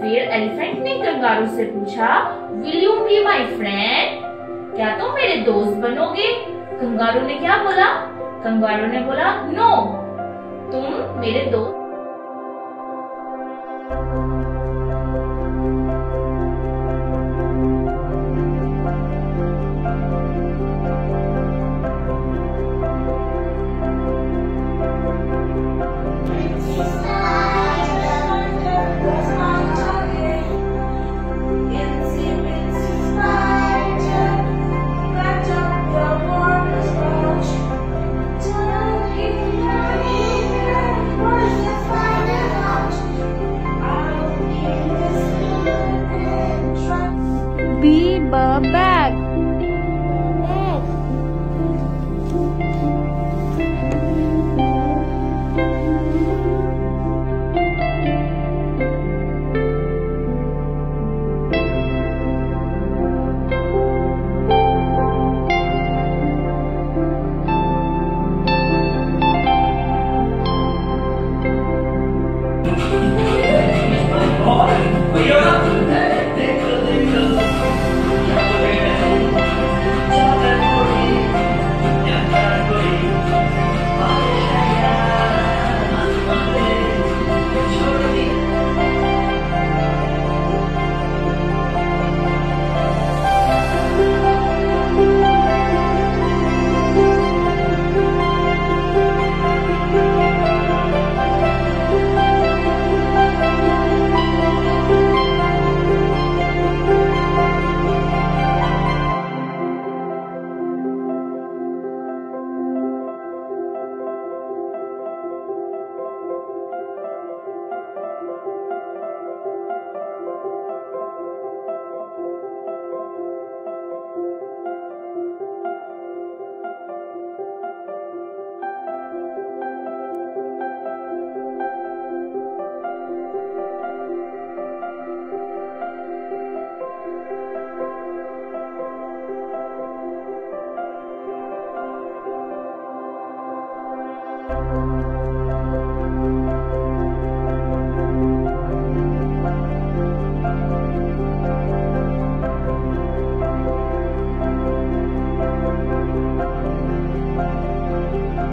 फिर एलिफेंट ने कंगारू से पूछा will you be my friend क्या तुम तो मेरे दोस्त बनोगे? कंगारू ने क्या बोला? कंगारू ने बोला नो no, तुम मेरे दोस्त be back.